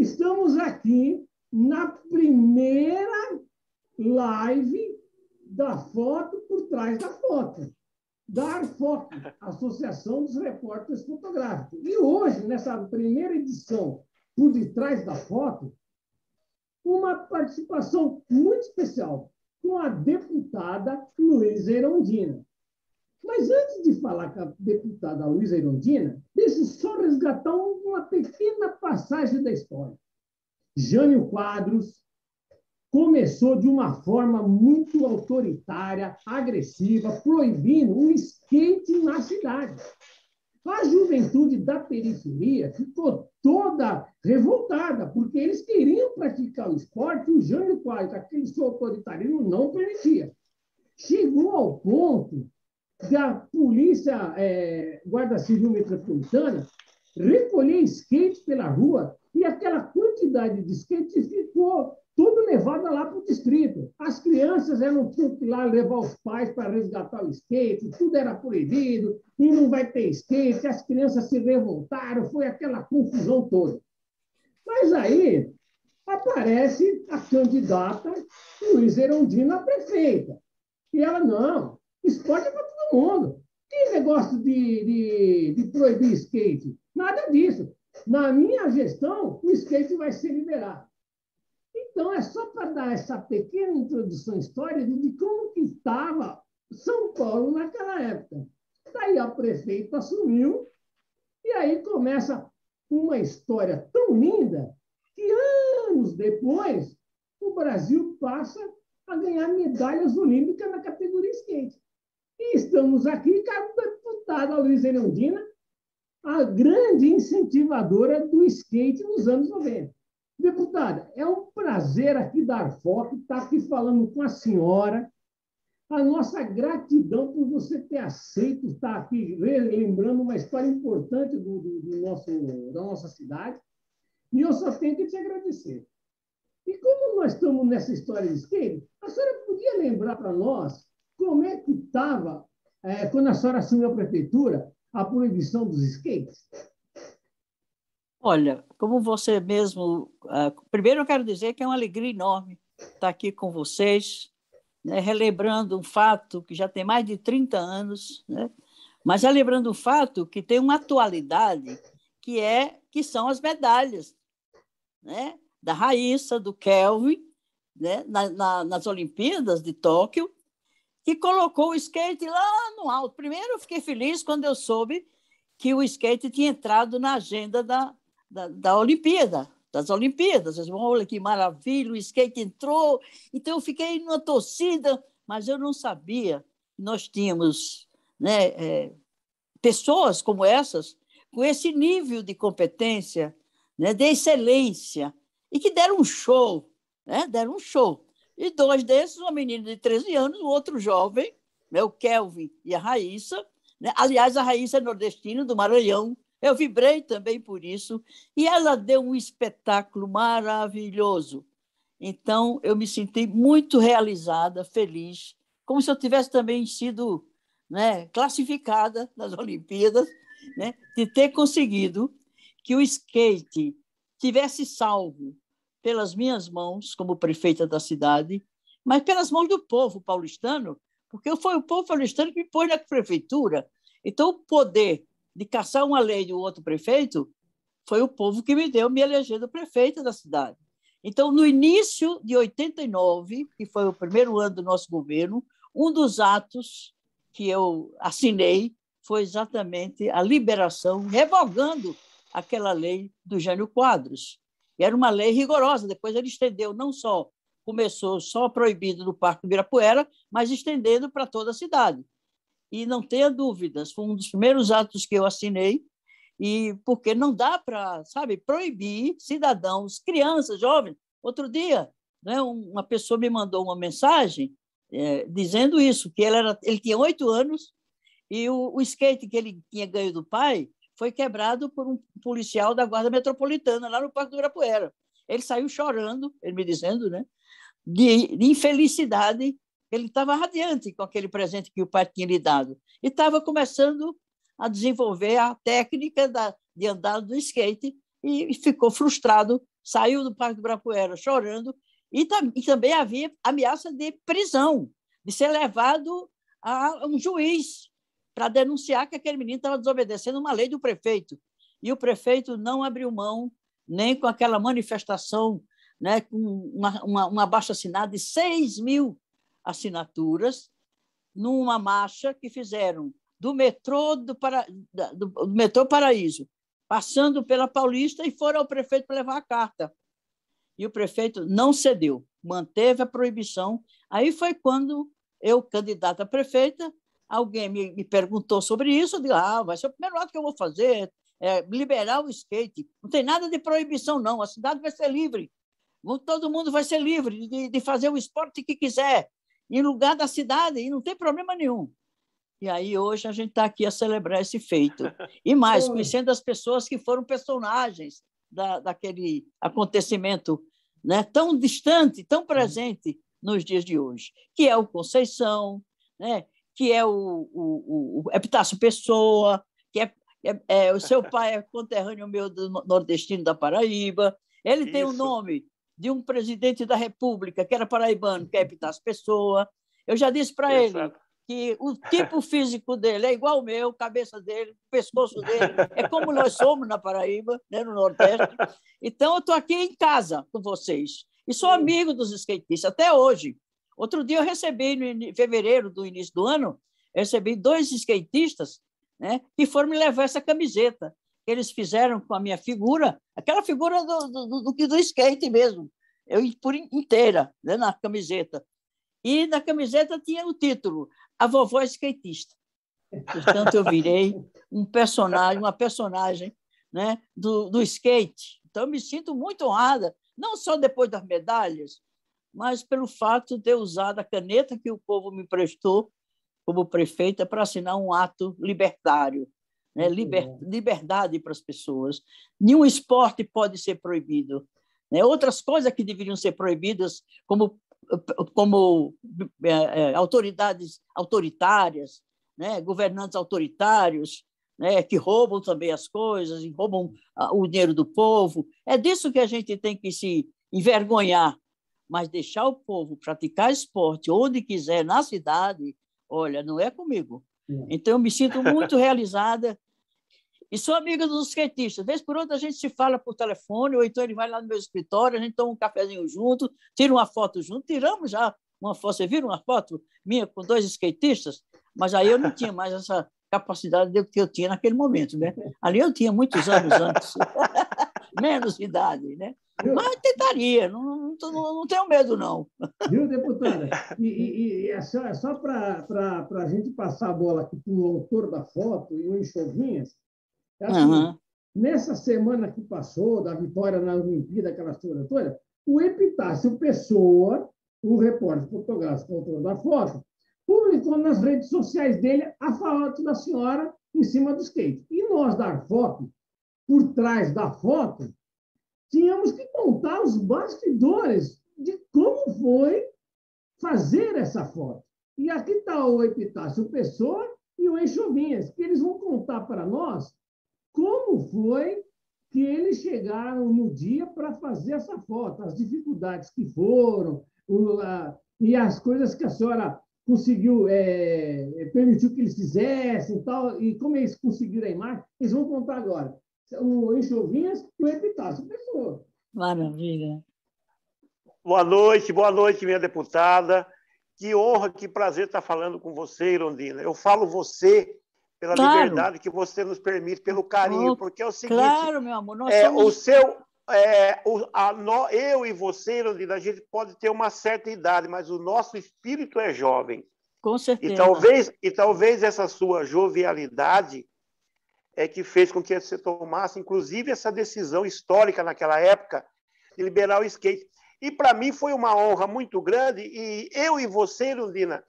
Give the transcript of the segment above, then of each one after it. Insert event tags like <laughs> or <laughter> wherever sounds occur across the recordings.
Estamos aqui na primeira live da foto por trás da foto, da ARFOC, Associação dos Repórteres Fotográficos. E hoje, nessa primeira edição por detrás da foto, uma participação muito especial com a deputada Luísa Erondina. Mas antes de falar com a deputada Luísa Erondina, deixe só resgatar uma pequena passagem da história. Jânio Quadros começou de uma forma muito autoritária, agressiva, proibindo o skate na cidade. A juventude da periferia ficou toda revoltada, porque eles queriam praticar o esporte e o Jânio Quadros, aquele seu autoritarismo, não permitia. Chegou ao ponto da Polícia é, Guarda Civil Metropolitana recolher skate pela rua e aquela quantidade de skate ficou tudo levada lá para o distrito. As crianças eram tinham que ir lá levar os pais para resgatar o skate, tudo era proibido, e não vai ter skate, as crianças se revoltaram, foi aquela confusão toda. Mas aí aparece a candidata Luiz Erondina a prefeita. E ela, não, esporte é para mundo. Que negócio de, de, de proibir skate? Nada disso. Na minha gestão, o skate vai ser liberado. Então, é só para dar essa pequena introdução histórica de como que estava São Paulo naquela época. Daí a prefeita assumiu, e aí começa uma história tão linda que anos depois o Brasil passa a ganhar medalhas olímpicas na categoria skate. E estamos aqui com a deputada Luiz Erundina, a grande incentivadora do skate nos anos 90. Deputada, é um prazer aqui dar foco, estar aqui falando com a senhora. A nossa gratidão por você ter aceito estar aqui lembrando uma história importante do, do, do nosso, da nossa cidade. E eu só tenho que te agradecer. E como nós estamos nessa história de skate, a senhora podia lembrar para nós como é que estava, é, quando a senhora assumiu a prefeitura, a proibição dos skates? Olha, como você mesmo. Uh, primeiro, eu quero dizer que é uma alegria enorme estar aqui com vocês, né, relembrando um fato que já tem mais de 30 anos, né, mas relembrando um fato que tem uma atualidade, que é que são as medalhas né, da Raíssa, do Kelvin, né, na, na, nas Olimpíadas de Tóquio, que colocou o skate lá no alto. Primeiro, eu fiquei feliz quando eu soube que o skate tinha entrado na agenda da, da, da Olimpíada, das Olimpíadas. Vocês vão, olha que maravilha, o skate entrou. Então, eu fiquei numa torcida, mas eu não sabia que nós tínhamos né, é, pessoas como essas, com esse nível de competência, né, de excelência, e que deram um show, né, deram um show. E dois desses, uma menina de 13 anos, o outro jovem, né, o Kelvin e a Raíssa. Né? Aliás, a Raíssa é nordestina, do Maranhão, eu vibrei também por isso. E ela deu um espetáculo maravilhoso. Então, eu me senti muito realizada, feliz, como se eu tivesse também sido né, classificada nas Olimpíadas, né, de ter conseguido que o skate tivesse salvo pelas minhas mãos, como prefeita da cidade, mas pelas mãos do povo paulistano, porque foi o povo paulistano que me pôs na prefeitura. Então, o poder de caçar uma lei de outro prefeito, foi o povo que me deu me elegendo prefeita da cidade. Então, no início de 89, que foi o primeiro ano do nosso governo, um dos atos que eu assinei foi exatamente a liberação, revogando aquela lei do Jânio Quadros. E era uma lei rigorosa, depois ele estendeu, não só começou só proibido no Parque Ibirapuera, mas estendendo para toda a cidade. E não tenha dúvidas, foi um dos primeiros atos que eu assinei, e porque não dá para, sabe, proibir cidadãos, crianças, jovens. Outro dia, né, uma pessoa me mandou uma mensagem é, dizendo isso, que ele, era, ele tinha oito anos e o, o skate que ele tinha ganho do pai foi quebrado por um policial da Guarda Metropolitana, lá no Parque do Ibirapuera. Ele saiu chorando, ele me dizendo, né, de, de infelicidade ele estava radiante com aquele presente que o pai tinha lhe dado. E estava começando a desenvolver a técnica da, de andar do skate e ficou frustrado saiu do Parque do Ibirapuera chorando e, e também havia ameaça de prisão, de ser levado a um juiz para denunciar que aquele menino estava desobedecendo uma lei do prefeito. E o prefeito não abriu mão nem com aquela manifestação, né, com uma, uma, uma abaixo-assinado de 6 mil assinaturas, numa marcha que fizeram do metrô do, para, do, do metrô Paraíso, passando pela Paulista e foram ao prefeito para levar a carta. E o prefeito não cedeu, manteve a proibição. Aí foi quando eu, candidata a prefeita, alguém me, me perguntou sobre isso, eu disse, ah, vai ser o primeiro ato que eu vou fazer, é liberar o skate. Não tem nada de proibição, não. A cidade vai ser livre. Todo mundo vai ser livre de, de fazer o esporte que quiser, em lugar da cidade, e não tem problema nenhum. E aí hoje a gente está aqui a celebrar esse feito. E mais, conhecendo as pessoas que foram personagens da, daquele acontecimento né, tão distante, tão presente nos dias de hoje, que é o Conceição, né, que é o, o, o Epitácio Pessoa, que é, é, é, o seu pai é conterrâneo meu do nordestino da Paraíba. Ele Isso. tem o nome de um presidente da República que era paraibano, que é Epitácio Pessoa. Eu já disse para ele que o tipo <laughs> físico dele é igual ao meu, cabeça dele, pescoço dele, é como nós somos na Paraíba, né, no Nordeste. Então, eu estou aqui em casa com vocês. E sou amigo dos skatistas até hoje. Outro dia eu recebi, em fevereiro do início do ano, recebi dois skatistas né, que foram me levar essa camiseta eles fizeram com a minha figura, aquela figura do, do, do, do skate mesmo, eu por inteira, né, na camiseta. E na camiseta tinha o título A Vovó Skatista. Portanto, eu virei um personagem, uma personagem né, do, do skate. Então, eu me sinto muito honrada, não só depois das medalhas, mas pelo fato de ter usado a caneta que o povo me prestou como prefeita para assinar um ato libertário, né? Liber, liberdade para as pessoas. Nenhum esporte pode ser proibido. Né? Outras coisas que deveriam ser proibidas, como como é, é, autoridades autoritárias, né, governantes autoritários, né, que roubam também as coisas, roubam ah, o dinheiro do povo. É disso que a gente tem que se envergonhar. Mas deixar o povo praticar esporte onde quiser, na cidade, olha, não é comigo. Então, eu me sinto muito <laughs> realizada e sou amiga dos skatistas. Vez por outra a gente se fala por telefone, ou então ele vai lá no meu escritório, a gente toma um cafezinho junto, tira uma foto junto. Tiramos já uma foto. Você viram uma foto minha com dois skatistas? Mas aí eu não tinha mais essa capacidade que eu tinha naquele momento. Né? Ali eu tinha muitos anos antes, <laughs> <laughs> menos idade. Né? Mas tentaria, não, não, não, tenho medo, não. Viu, deputada? E, e, e é só, é só para a gente passar a bola aqui para o autor da foto e o Enxovinhas, é assim, uhum. Nessa semana que passou, da vitória na Olimpíada, aquela história toda, o Epitácio Pessoa, o repórter fotográfico, autor da foto, publicou nas redes sociais dele a foto da senhora em cima do skate. E nós, da foto, por trás da foto, tínhamos que contar os bastidores de como foi fazer essa foto. E aqui está o Epitácio Pessoa e o Enxovinhas, que eles vão contar para nós como foi que eles chegaram no dia para fazer essa foto, as dificuldades que foram, o, a, e as coisas que a senhora conseguiu, é, permitiu que eles fizessem e tal, e como eles conseguiram a imagem, eles vão contar agora. O Enxovinhas e o Epitácio. Pessoa. Maravilha. Boa noite, boa noite, minha deputada. Que honra, que prazer estar falando com você, Irondina. Eu falo você pela claro. liberdade que você nos permite, pelo carinho, oh, porque é o seguinte. Claro, meu amor. Nós é, somos... O seu. É, o, a, no, eu e você, Irondina, a gente pode ter uma certa idade, mas o nosso espírito é jovem. Com certeza. E talvez, e talvez essa sua jovialidade é que fez com que você tomasse, inclusive, essa decisão histórica naquela época de liberar o skate. E para mim foi uma honra muito grande, e eu e você, Irondina,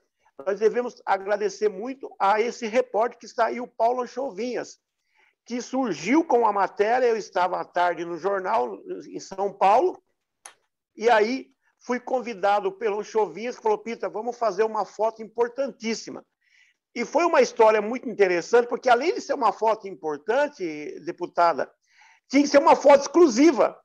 nós devemos agradecer muito a esse repórter que está aí, o Paulo Chovinhas, que surgiu com a matéria. Eu estava à tarde no jornal em São Paulo, e aí fui convidado pelo Chovinhas, que falou: Pita, vamos fazer uma foto importantíssima. E foi uma história muito interessante, porque além de ser uma foto importante, deputada, tinha que ser uma foto exclusiva,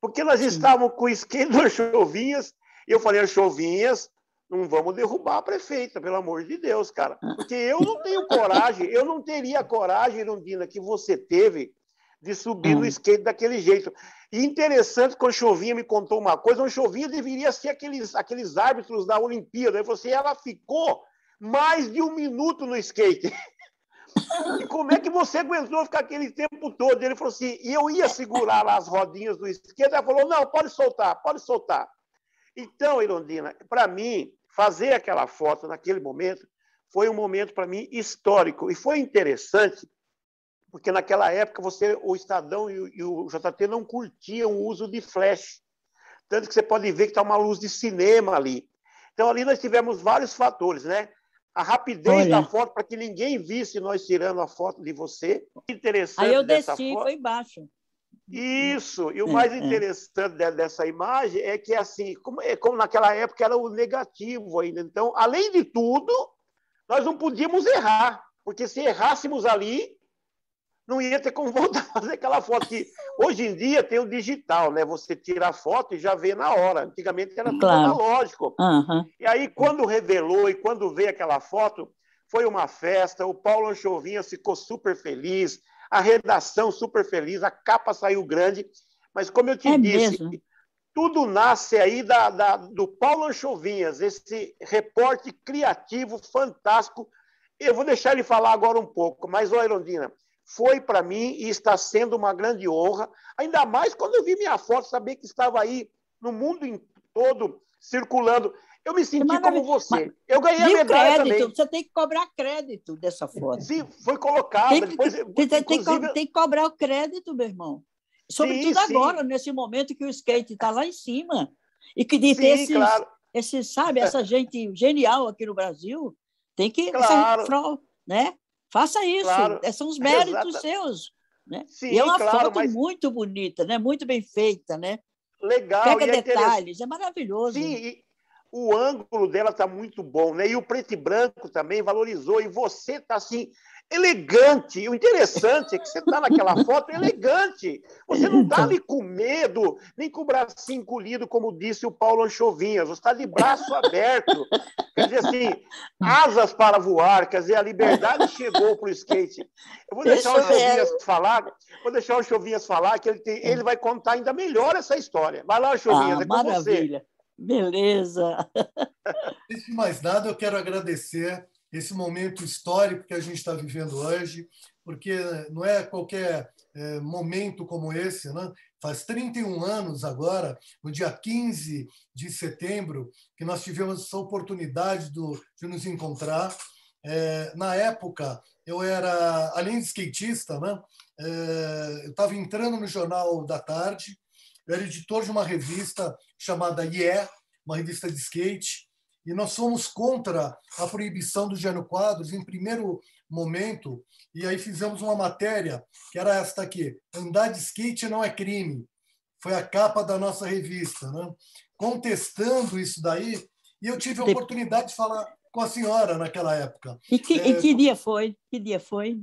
Porque nós Sim. estávamos com o skate do Chovinhas, e eu falei, Chovinhas, não vamos derrubar a prefeita, pelo amor de Deus, cara. Porque eu não tenho coragem, eu não teria coragem, Irundina, que você teve de subir no hum. skate daquele jeito. E interessante que o Chovinha me contou uma coisa, o Chovinha deveria ser aqueles, aqueles árbitros da Olimpíada. Falou assim, ela ficou mais de um minuto no skate. E como é que você aguentou ficar aquele tempo todo? Ele falou assim, e eu ia segurar lá as rodinhas do skate, ela falou, não, pode soltar, pode soltar. Então, Irondina, para mim, fazer aquela foto naquele momento foi um momento para mim histórico e foi interessante porque naquela época você, o Estadão e o, JT não curtiam o uso de flash. Tanto que você pode ver que está uma luz de cinema ali. Então, ali nós tivemos vários fatores, né? A rapidez Olha. da foto, para que ninguém visse nós tirando a foto de você. Interessante Aí eu desci, foi embaixo. Isso, e o é, mais é. interessante é. dessa imagem é que, assim, como, é, como naquela época era o negativo ainda. Então, além de tudo, nós não podíamos errar, porque se errássemos ali, não ia ter como <laughs> voltar a fazer aquela foto. Que hoje em dia tem o digital, né? Você tira a foto e já vê na hora. Antigamente era tudo analógico. Uhum. E aí, quando revelou e quando veio aquela foto, foi uma festa. O Paulo Anchovinha ficou super feliz, a redação super feliz, a capa saiu grande. Mas, como eu te é disse, mesmo? tudo nasce aí da, da, do Paulo Anchovinhas, esse repórter criativo, fantástico. Eu vou deixar ele falar agora um pouco, mas, ô Irondina, foi para mim e está sendo uma grande honra, ainda mais quando eu vi minha foto, saber que estava aí no mundo todo circulando. Eu me senti como você. Eu ganhei a medalha crédito, também. Você tem que cobrar crédito dessa foto. Sim, foi colocado. Tem que, Depois, tem, inclusive... tem, tem, que cobrar o crédito, meu irmão. Sobretudo sim, agora, sim. nesse momento que o skate está lá em cima. E que de ter esses, claro. esses, sabe, essa gente genial aqui no Brasil, tem que. Claro. Essa, né? Faça isso, claro. É, são os <laughs> méritos seus. Né? Sim, e é uma claro, foto mas... muito bonita, né? muito bem feita. Né? Legal. Pega é detalhes, é maravilhoso. Sim, o ângulo dela está muito bom, né? E o preto e branco também valorizou. E você está assim, elegante. O interessante é que você está naquela foto elegante. Você não está ali com medo, nem com o bracinho encolhido, como disse o Paulo Anchovinhas. Você está de braço aberto. Quer dizer assim, asas para voar. Quer dizer, a liberdade chegou para o skate. Eu vou deixar o Chovinhas falar. Vou deixar o Chovinhas falar, que ele, tem, ele vai contar ainda melhor essa história. Vai lá, Chovinhas, ah, é com maravilha. você. Beleza. <laughs> Antes de mais nada, eu quero agradecer esse momento histórico que a gente está vivendo hoje, porque não é qualquer é, momento como esse, né? Faz 31 anos agora, no dia 15 de setembro, que nós tivemos essa oportunidade do, de nos encontrar. É, na época, eu era, além de skatista, né? É, eu estava entrando no Jornal da Tarde, eu era editor de uma revista chamada Yeah, uma revista de skate, e nós somos contra a proibição do Gênio Quadros em primeiro momento, e aí fizemos uma matéria que era esta aqui: andar de skate não é crime. Foi a capa da nossa revista, né? contestando isso daí, e eu tive a oportunidade de falar com a senhora naquela época. E que, é, e que dia foi? Que dia foi?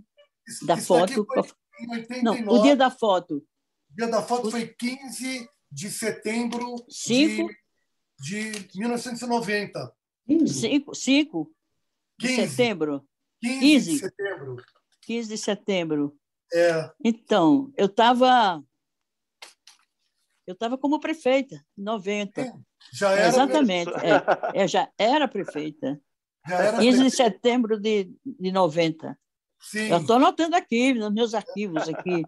Isso, da isso foto? Foi não, o dia da foto. O dia da foto foi 15 de setembro Cinco? de de 1990. Cinco, cinco de 15. setembro. 15, 15 de setembro. 15 de setembro. É. Então, eu estava eu estava como prefeita, em 90. Já era Exatamente, é, é, já era prefeita. Já era 15 prefeita. de setembro de, de 90. Sim. Eu estou anotando aqui, nos meus arquivos aqui.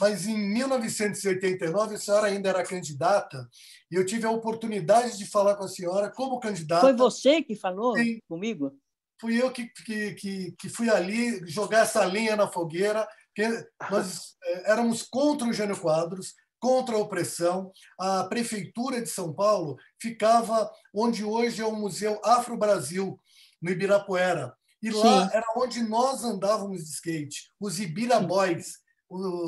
Mas em 1989 a senhora ainda era candidata e eu tive a oportunidade de falar com a senhora como candidata. Foi você que falou Sim. comigo? Fui eu que, que, que, que, fui ali jogar essa linha na fogueira, porque nós eh, éramos contra o Jânio Quadros, contra a opressão. A prefeitura de São Paulo ficava onde hoje é o Museu Afro-Brasil, no Ibirapuera. E lá Sim. era onde nós andávamos de skate, os Ibira Boys o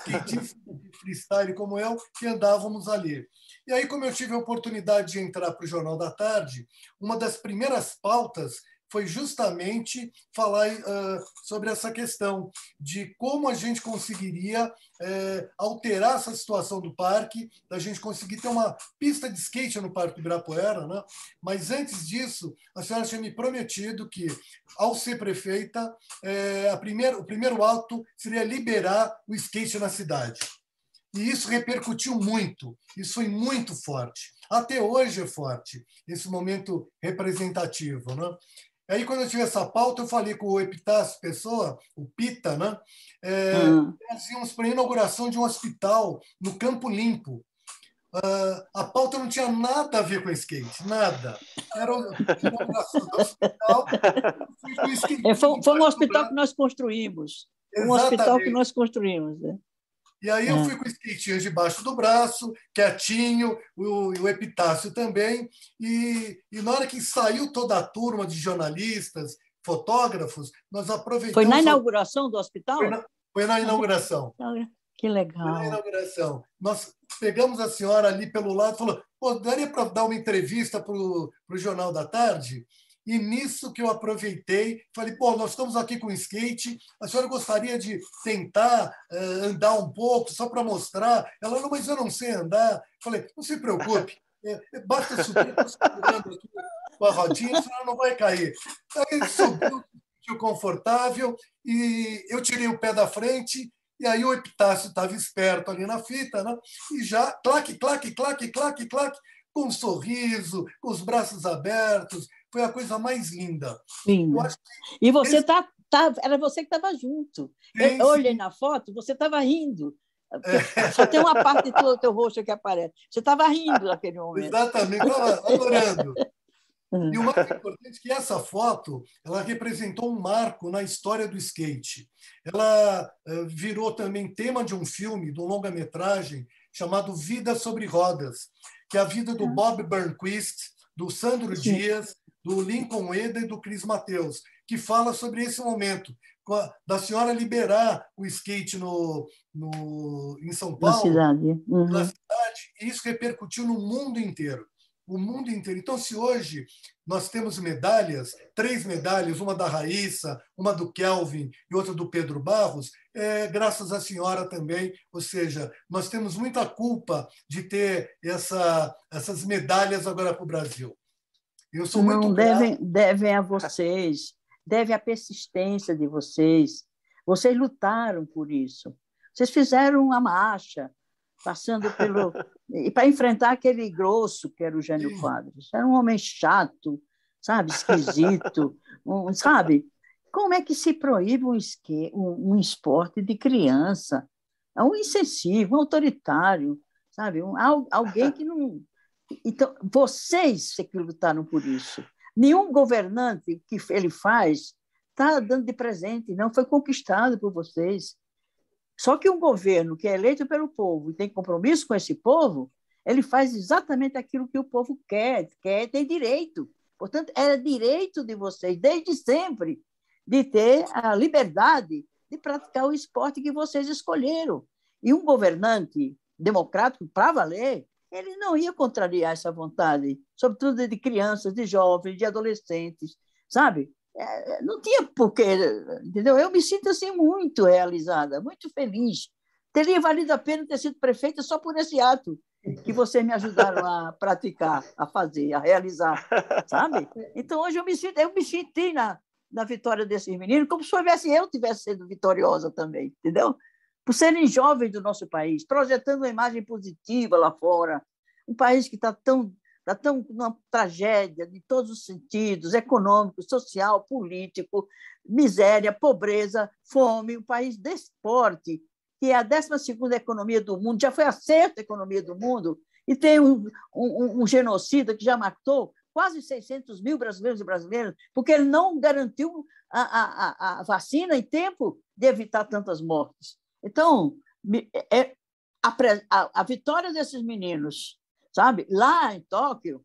skatista de freestyle como eu, que andávamos ali. E aí, como eu tive a oportunidade de entrar para o Jornal da Tarde, uma das primeiras pautas foi justamente falar uh, sobre essa questão de como a gente conseguiria uh, alterar essa situação do parque, da gente conseguir ter uma pista de skate no Parque Ibirapuera. Né? Mas antes disso, a senhora tinha me prometido que, ao ser prefeita, uh, primeira, o primeiro ato seria liberar o skate na cidade. E isso repercutiu muito, isso foi muito forte. Até hoje é forte, esse momento representativo. Né? Aí, quando eu tive essa pauta, eu falei com o Epitácio Pessoa, o Pita, né? É, uhum. Nós íamos para a inauguração de um hospital no Campo Limpo. Uh, a pauta não tinha nada a ver com skate, nada. Era a inauguração do hospital. É, foi, foi um hospital que nós construímos. Um hospital que nós construímos. Né? E aí eu é. fui com o skatinho debaixo do braço, quietinho, o, o Epitácio também. E, e na hora que saiu toda a turma de jornalistas, fotógrafos, nós aproveitamos. Foi na inauguração do hospital? Foi na, foi na inauguração. Que legal. Foi na inauguração. Nós pegamos a senhora ali pelo lado e falou: Pô, daria para dar uma entrevista para o Jornal da Tarde? E nisso que eu aproveitei, falei, pô, nós estamos aqui com skate, a senhora gostaria de tentar uh, andar um pouco, só para mostrar? Ela, não, mas eu não sei andar. Falei, não se preocupe, é, <laughs> basta subir, segurando aqui com a rodinha, a senhora não vai cair. Aí subiu, sentiu confortável, e eu tirei o pé da frente, e aí o Epitácio estava esperto ali na fita, né? e já, claque, claque, claque, claque, claque, com um sorriso, com os braços abertos, foi a coisa mais linda. linda. E você esse... tá, tá, era você que estava junto. Sim, eu olhei na foto, você estava rindo. É. Só tem uma parte do teu rosto que aparece. Você estava rindo naquele momento. Exatamente, estava adorando. <laughs> E o mais importante é que essa foto ela representou um marco na história do skate. Ela eh, virou também tema de um filme, de um longa-metragem, chamado Vida sobre Rodas, que é a vida do ah. Bob Burnquist, do Sandro Sim. Dias do Lincoln Eda e do Cris Mateus, que fala sobre esse momento da senhora liberar o skate no, no, em São Paulo, na cidade. Uhum. na cidade, e isso repercutiu no mundo inteiro. O mundo inteiro. Então, se hoje nós temos medalhas, três medalhas, uma da Raíssa, uma do Kelvin e outra do Pedro Barros, é graças à senhora também. Ou seja, nós temos muita culpa de ter essa, essas medalhas agora para o Brasil. Eu sou não muito devem, devem a vocês, deve a persistência de vocês. Vocês lutaram por isso. Vocês fizeram uma marcha, passando pelo. <laughs> e para enfrentar aquele grosso que era o Jânio Quadros. Era um homem chato, sabe, esquisito, <laughs> um, sabe? Como é que se proíbe um, esque... um, um esporte de criança? É um insensível, um autoritário, sabe? Um, alguém que não, então, vocês é que lutaram por isso. Nenhum governante que ele faz está dando de presente, não foi conquistado por vocês. Só que um governo que é eleito pelo povo e tem compromisso com esse povo, ele faz exatamente aquilo que o povo quer, quer tem direito. Portanto, era direito de vocês, desde sempre, de ter a liberdade de praticar o esporte que vocês escolheram. E um governante democrático, para valer, ele não ia contrariar essa vontade, sobretudo de crianças, de jovens, de adolescentes, sabe? É, não tinha porquê, entendeu? Eu me sinto assim muito realizada, muito feliz. Teria valido a pena ter sido prefeita só por esse ato que vocês me ajudaram a praticar, a fazer, a realizar, sabe? Então hoje eu me sinto, eu me senti na, na vitória desses meninos como se eu tivesse sido vitoriosa também, entendeu? Por serem jovens do nosso país, projetando uma imagem positiva lá fora. Um país que está tão, tá tão numa tragédia de todos os sentidos, econômico, social, político, miséria, pobreza, fome, um país desse porte, que é a 12 economia do mundo, já foi a sexta economia do mundo, e tem um, um, um genocida que já matou quase 600 mil brasileiros e brasileiras, porque ele não garantiu a, a, a vacina em tempo de evitar tantas mortes. Então, é, a, a, a vitória desses meninos, sabe, lá em Tóquio,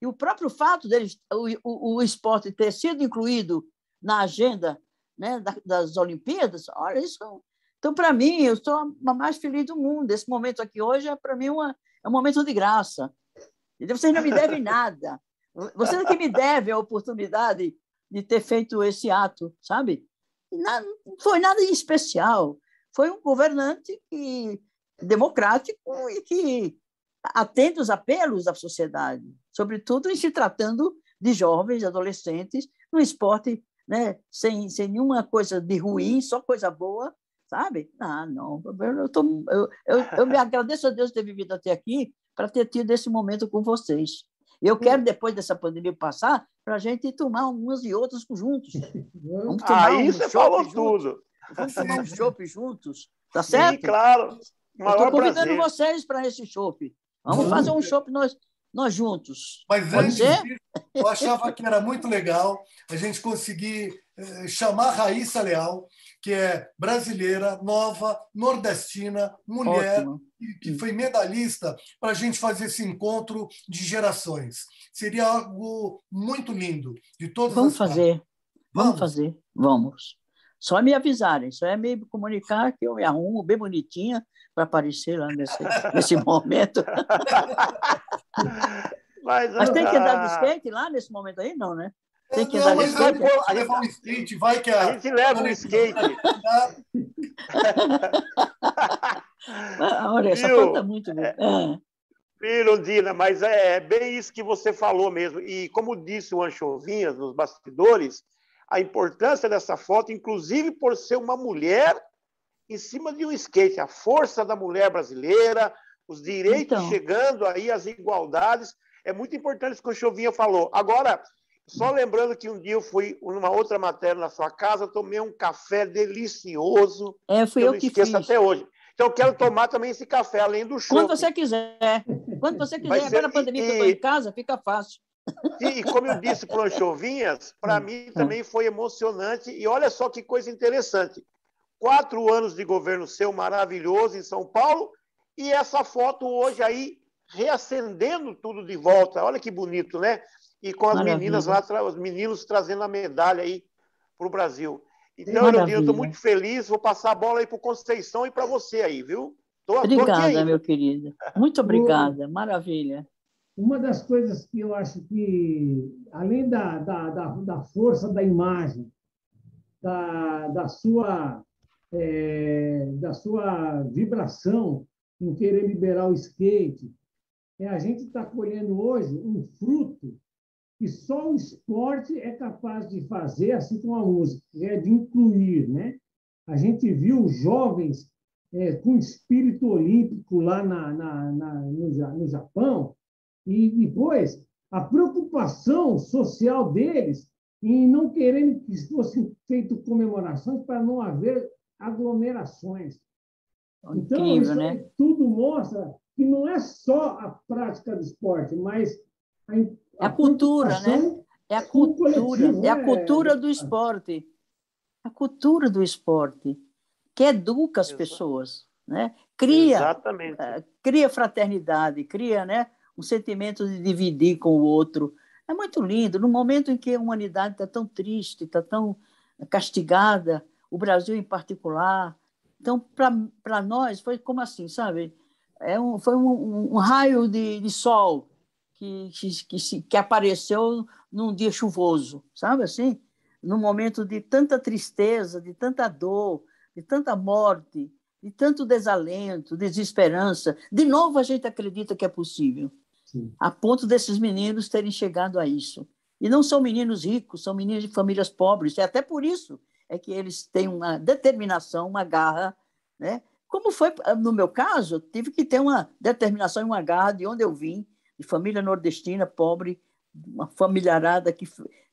e o próprio fato deles, o, o, o esporte ter sido incluído na agenda né, das Olimpíadas, olha isso. Então, para mim, eu sou a mais feliz do mundo. Esse momento aqui hoje é para mim uma, é um momento de graça. Vocês não me devem nada. Vocês é que me devem a oportunidade de ter feito esse ato, sabe? Não foi nada em especial. Foi um governante que, democrático e que atende os apelos da sociedade, sobretudo em se tratando de jovens, adolescentes, no esporte né, sem, sem nenhuma coisa de ruim, só coisa boa, sabe? Ah, não, eu, tô, eu, eu, eu me <laughs> agradeço a Deus ter vivido até aqui para ter tido esse momento com vocês. Eu quero, depois dessa pandemia passar, para a gente tomar uns e outros juntos. <laughs> Vamos tomar Aí um você falou juntos. tudo. Vamos <laughs> tomar um chopp juntos, tá certo? Sim, claro. Estou convidando prazer. vocês para esse chopp. Vamos fazer um chopp nós, nós juntos. Mas Pode antes ser? Disso, eu achava que era muito legal a gente conseguir eh, chamar Raíssa Leal, que é brasileira, nova, nordestina, mulher, Ótimo. que foi medalhista, para a gente fazer esse encontro de gerações. Seria algo muito lindo, de todas Vamos fazer. Vamos. Vamos fazer. Vamos. Só me avisarem, só é me comunicar que eu me arrumo bem bonitinha para aparecer lá nesse, <laughs> nesse momento. Mas, mas, tem que andar de skate lá nesse momento aí? Não, né? Tem que andar de skate. Vai levar um skate, vai que a... a gente leva um skate. Olha, essa conta é muito boa. É. Filho, Dina, mas é, é bem isso que você falou mesmo. E como disse o Anchovinhas nos bastidores, a importância dessa foto, inclusive por ser uma mulher em cima de um skate, a força da mulher brasileira, os direitos então. chegando aí, as igualdades. É muito importante isso que o Chovinha falou. Agora, só lembrando que um dia eu fui numa outra matéria na sua casa, tomei um café delicioso. É, fui eu, eu não que esqueço fiz. até hoje. Então, eu quero tomar também esse café, além do show. Quando você quiser. Quando você quiser. Ser... Agora a pandemia e... que eu estou em casa, fica fácil. E, e como eu disse para o Anchovinhas, para hum, mim também é. foi emocionante. E olha só que coisa interessante. Quatro anos de governo seu maravilhoso em São Paulo, e essa foto hoje aí reacendendo tudo de volta. Olha que bonito, né? E com as Maravilha. meninas lá, os meninos trazendo a medalha aí para o Brasil. Então, Maravilha. eu estou muito feliz. Vou passar a bola aí para o Conceição e para você aí, viu? Tô, obrigada, tô meu querido. Muito obrigada. Maravilha. Uma das coisas que eu acho que, além da, da, da, da força da imagem, da, da, sua, é, da sua vibração em querer liberar o skate, é a gente está colhendo hoje um fruto que só o esporte é capaz de fazer, assim como a música, é de incluir. Né? A gente viu jovens é, com espírito olímpico lá na, na, na no, no Japão, e depois a preocupação social deles em não querendo que fossem feitas comemorações para não haver aglomerações. Então, Incrível, isso né? tudo mostra que não é só a prática do esporte, mas a, a, a cultura, né? É a cultura, é a cultura do esporte. A cultura do esporte que educa as pessoas, né? Cria, Exatamente. Uh, cria fraternidade, cria, né, um sentimento de dividir com o outro. É muito lindo. No momento em que a humanidade está tão triste, está tão castigada, o Brasil em particular. Então, para nós, foi como assim, sabe? é um, foi um, um raio de, de sol que, que, que, que apareceu num dia chuvoso, sabe assim? Num momento de tanta tristeza, de tanta dor, de tanta morte, de tanto desalento, desesperança. De novo, a gente acredita que é possível, Sim. a ponto desses meninos terem chegado a isso. E não são meninos ricos, são meninos de famílias pobres. E até por isso é que eles têm uma determinação, uma garra, né? Como foi no meu caso, tive que ter uma determinação e uma garra de onde eu vim, de família nordestina, pobre, uma familiarada que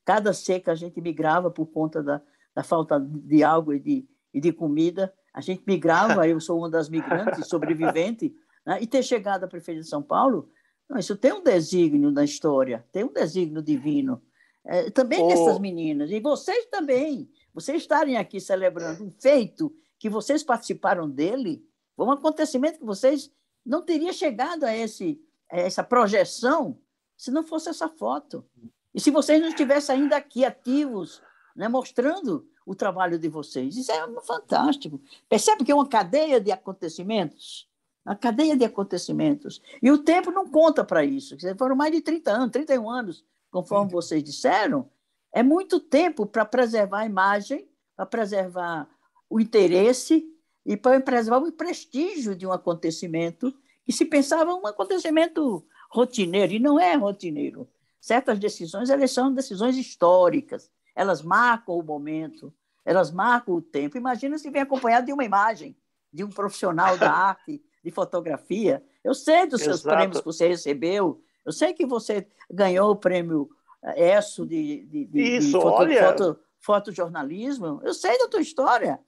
cada seca a gente migrava por conta da, da falta de água e de, e de comida. A gente migrava, <laughs> eu sou uma das migrantes, sobrevivente, né? e ter chegado à prefeitura de São Paulo, não, isso tem um desígnio na história, tem um desígnio divino. É, também oh. dessas meninas, e vocês também, vocês estarem aqui celebrando um feito que vocês participaram dele, foi um acontecimento que vocês não teriam chegado a, esse, a essa projeção se não fosse essa foto. E se vocês não estivessem ainda aqui ativos, né, mostrando o trabalho de vocês. Isso é fantástico. Percebe que é uma cadeia de acontecimentos? Uma cadeia de acontecimentos. E o tempo não conta para isso. Foram mais de 30 anos, 31 anos, conforme vocês disseram. É muito tempo para preservar a imagem, para preservar o interesse e para preservar o prestígio de um acontecimento que se pensava um acontecimento rotineiro, e não é rotineiro. Certas decisões elas são decisões históricas, elas marcam o momento, elas marcam o tempo. Imagina se vem acompanhado de uma imagem de um profissional da <laughs> arte, de fotografia. Eu sei dos seus Exato. prêmios que você recebeu, eu sei que você ganhou o prêmio eh, ESSO de, de, de, Isso, de foto, olha... foto, fotojornalismo. Eu sei da tua história.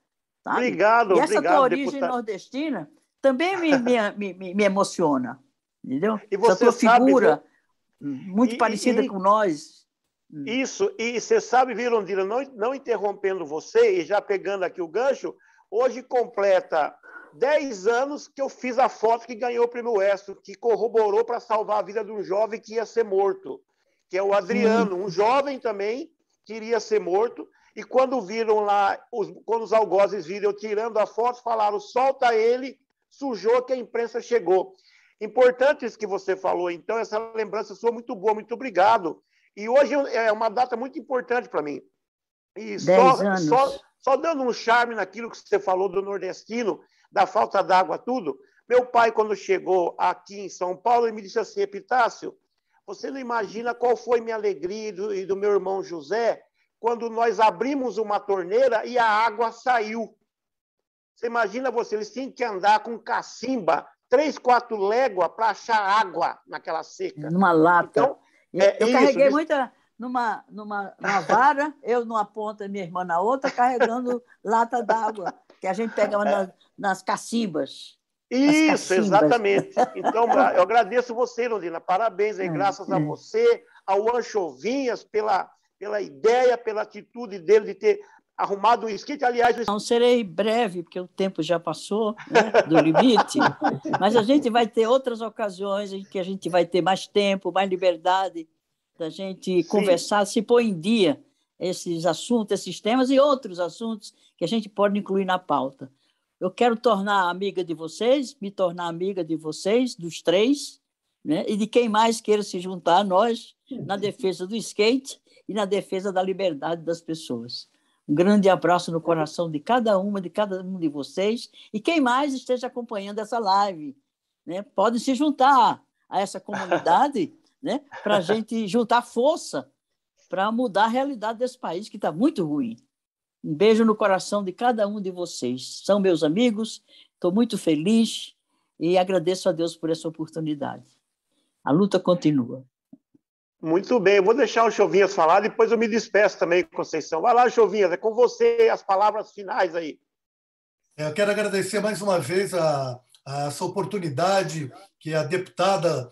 Sabe? Obrigado, e essa obrigado, tua origem deputado. nordestina também me, me, <laughs> me, me, emociona. Entendeu? E você essa tua sabe, figura muito e, parecida e, com nós. Isso, e você sabe, Virondina, não, não interrompendo você e já pegando aqui o gancho, hoje completa 10 anos que eu fiz a foto que ganhou o prêmio Estro, que corroborou para salvar a vida de um jovem que ia ser morto, que é o Adriano, um jovem também que iria ser morto. E quando viram lá, os, quando os algozes viram eu tirando a foto, falaram: solta ele, sujou que a imprensa chegou. Importante isso que você falou, então, essa lembrança sua muito boa, muito obrigado. E hoje é uma data muito importante para mim. E só, só, só dando um charme naquilo que você falou do nordestino, da falta d'água, tudo. Meu pai, quando chegou aqui em São Paulo, ele me disse assim: Epitácio, você não imagina qual foi minha alegria e do, e do meu irmão José quando nós abrimos uma torneira e a água saiu. Você imagina você, eles tinham que andar com cacimba, três, quatro léguas para achar água naquela seca. Numa lata. Então, é, eu isso, carreguei isso. muita numa, numa, numa vara, eu numa ponta, minha irmã na outra, carregando <laughs> lata d'água, que a gente pegava nas, nas cacimbas. Isso, exatamente. Então, <laughs> eu agradeço você, Londrina. Parabéns aí, graças a você, ao Anchovinhas, pela, pela ideia, pela atitude dele de ter arrumado o skate. Aliás, não serei breve, porque o tempo já passou né, do limite, <laughs> mas a gente vai ter outras ocasiões em que a gente vai ter mais tempo, mais liberdade da gente Sim. conversar, se pôr em dia esses assuntos, esses temas e outros assuntos que a gente pode incluir na pauta. Eu quero tornar amiga de vocês, me tornar amiga de vocês, dos três, né? e de quem mais queira se juntar a nós na defesa do skate e na defesa da liberdade das pessoas. Um grande abraço no coração de cada uma, de cada um de vocês. E quem mais esteja acompanhando essa live, né? pode se juntar a essa comunidade <laughs> né? para a gente juntar força para mudar a realidade desse país, que está muito ruim. Um beijo no coração de cada um de vocês. São meus amigos, estou muito feliz e agradeço a Deus por essa oportunidade. A luta continua. Muito bem, eu vou deixar o Chovinhas falar, depois eu me despeço também, Conceição. Vai lá, Chovinhas, é com você as palavras finais aí. É, eu quero agradecer mais uma vez a, a essa oportunidade que a deputada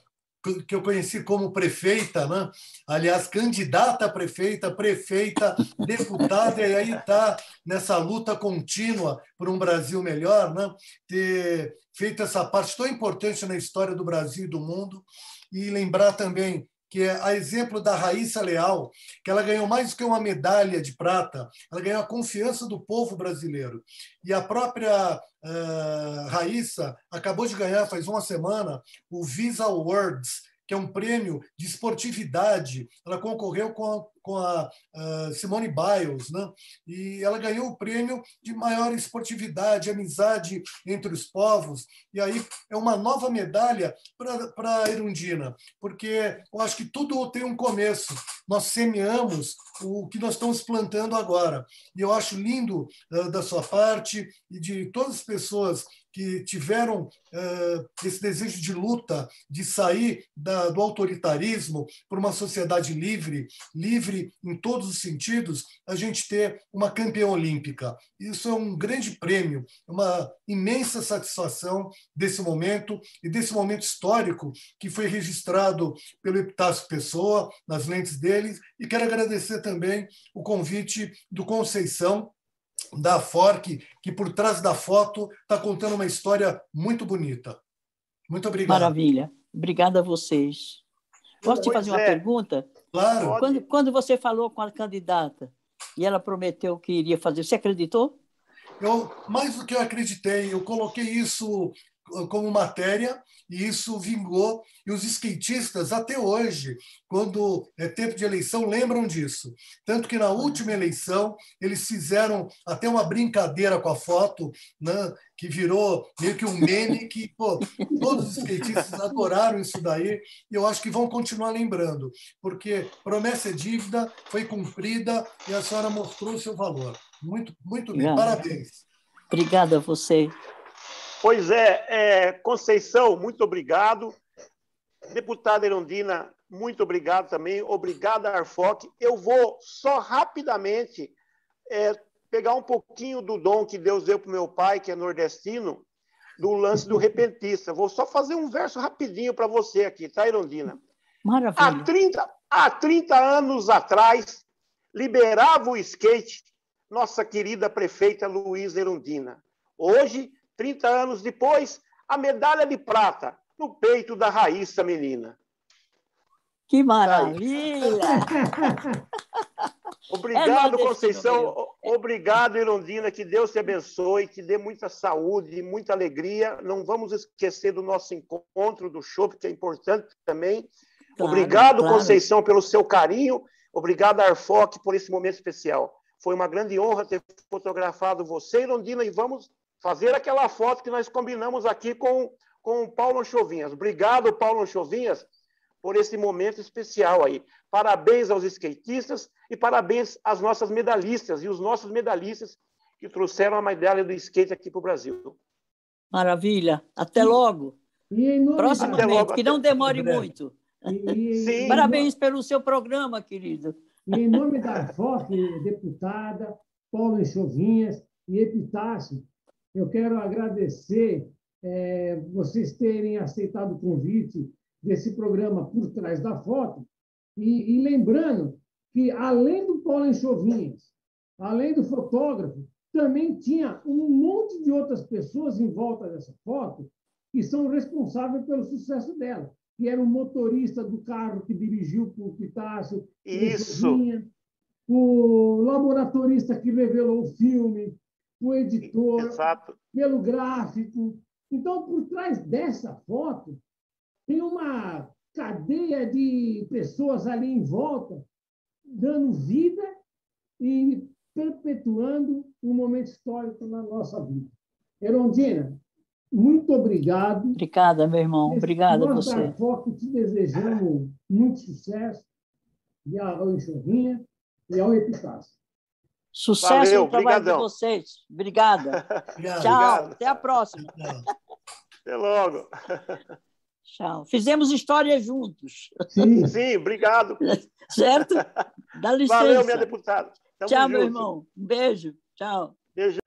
que eu conheci como prefeita, né? aliás, candidata a prefeita, prefeita, <laughs> deputada, e aí está nessa luta contínua por um Brasil melhor, né? ter feito essa parte tão importante na história do Brasil e do mundo, e lembrar também que é a exemplo da Raíssa Leal, que ela ganhou mais do que uma medalha de prata, ela ganhou a confiança do povo brasileiro. E a própria uh, Raíssa acabou de ganhar, faz uma semana, o Visa Awards, que é um prêmio de esportividade. Ela concorreu com a, com a, a Simone Biles, né? e ela ganhou o prêmio de maior esportividade, amizade entre os povos. E aí é uma nova medalha para a Erundina, porque eu acho que tudo tem um começo. Nós semeamos o que nós estamos plantando agora. E eu acho lindo uh, da sua parte e de todas as pessoas que tiveram uh, esse desejo de luta, de sair da, do autoritarismo para uma sociedade livre, livre em todos os sentidos, a gente ter uma campeã olímpica. Isso é um grande prêmio, uma imensa satisfação desse momento e desse momento histórico que foi registrado pelo Epitácio Pessoa, nas lentes dele, e quero agradecer também o convite do Conceição, da Fork, que por trás da foto está contando uma história muito bonita. Muito obrigado. Maravilha. Obrigada a vocês. Posso te fazer uma pergunta? Claro. Quando, quando você falou com a candidata e ela prometeu que iria fazer, você acreditou? Eu, mais do que eu acreditei, eu coloquei isso como matéria e isso vingou. E os skatistas, até hoje, quando é tempo de eleição, lembram disso. Tanto que na última eleição, eles fizeram até uma brincadeira com a foto, né, que virou meio que um meme, que pô, todos os skatistas adoraram isso daí, e eu acho que vão continuar lembrando, porque promessa é dívida, foi cumprida e a senhora mostrou o seu valor. Muito, muito bem, Obrigada. parabéns. Obrigada a você. Pois é, é, Conceição, muito obrigado. Deputada Erundina, muito obrigado também. Obrigado, Arfoc. Eu vou só rapidamente é, pegar um pouquinho do dom que Deus deu para o meu pai, que é nordestino, do lance do repentista. Vou só fazer um verso rapidinho para você aqui, tá, Irondina? Maravilha. Há 30, há 30 anos atrás, liberava o skate nossa querida prefeita Luísa Erundina. Hoje, 30 anos depois, a medalha de prata no peito da Raíssa menina. Que maravilha! <laughs> Obrigado, é Conceição. Obrigado, Irondina. Que Deus te abençoe, que dê muita saúde, muita alegria. Não vamos esquecer do nosso encontro do show, que é importante também. Claro, Obrigado, claro. Conceição, pelo seu carinho. Obrigado, Arfoc, por esse momento especial. Foi uma grande honra ter fotografado você, Irondina, e vamos fazer aquela foto que nós combinamos aqui com, com o Paulo Chovinhas. Obrigado, Paulo Chovinhas, por esse momento especial aí. Parabéns aos skatistas e parabéns às nossas medalhistas e os nossos medalhistas que trouxeram a medalha do skate aqui para o Brasil. Maravilha. Até logo. Próximamente, logo, que não demore muito. E, Parabéns pelo seu programa, querido. E em nome da FOC, deputada, Paulo Enxovinhas e Epitácio, eu quero agradecer é, vocês terem aceitado o convite desse programa Por Trás da Foto, e, e lembrando que, além do Paulo Enxovinhas, além do fotógrafo, também tinha um monte de outras pessoas em volta dessa foto que são responsáveis pelo sucesso dela, que era o motorista do carro que dirigiu para o Pitácio, Isso. o laboratorista que revelou o filme, o editor, Exato. pelo gráfico. Então, por trás dessa foto, tem uma cadeia de pessoas ali em volta, dando vida e perpetuando um momento histórico na nossa vida. Erondina, muito obrigado. Obrigada, meu irmão. Obrigada a você. Foco, te desejamos muito sucesso e ao Enxurrinha e ao Epitácio. Sucesso Valeu, no trabalho de vocês. Obrigada. <laughs> Obrigado, Tchau, obrigado. até a próxima. Até logo. Tchau. Fizemos história juntos. Sim, <laughs> Sim obrigado. certo? Dá licença. Valeu, minha deputada. Tamo Tchau, junto. meu irmão. Um beijo. Tchau. Beijo.